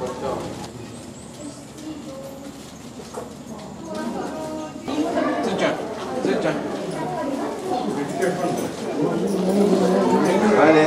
子建，子建，来嘞。